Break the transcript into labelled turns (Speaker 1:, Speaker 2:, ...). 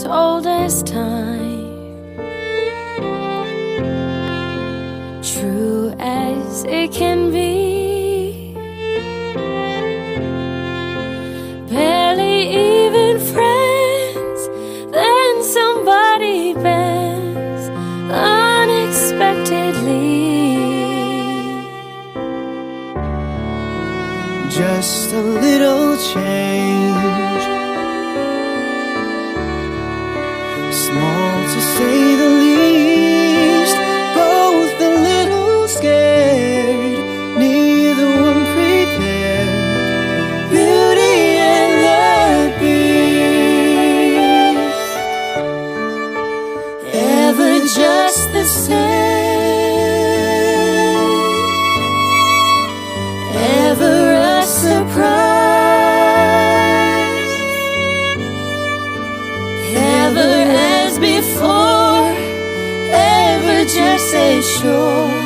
Speaker 1: as old as time, true as it can be. Barely even friends, then somebody bends unexpectedly.
Speaker 2: Just a little change. Small to say the least. Both a little scared. Neither one prepared. Beauty and the Beast.
Speaker 1: Ever just the same. Ever